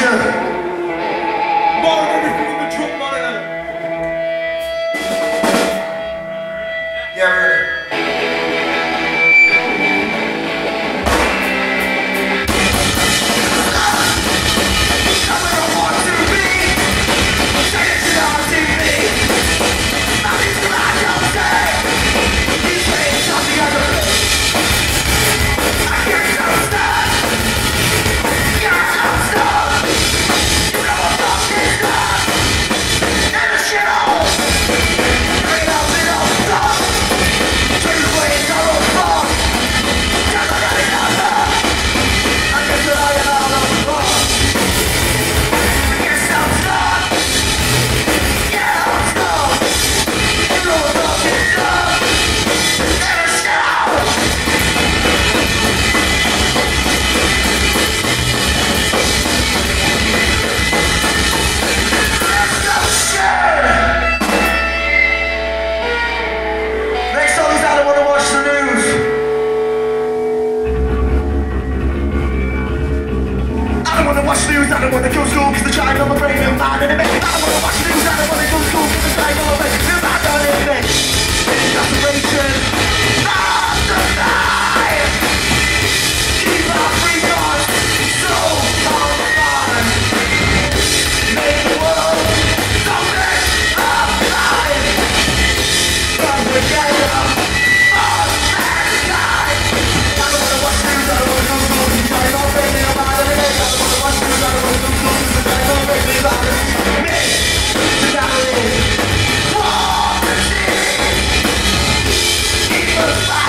More of everything in the drum. Yeah, ready. Watch the news, I don't go to school Cause they're trying on my brain Bye.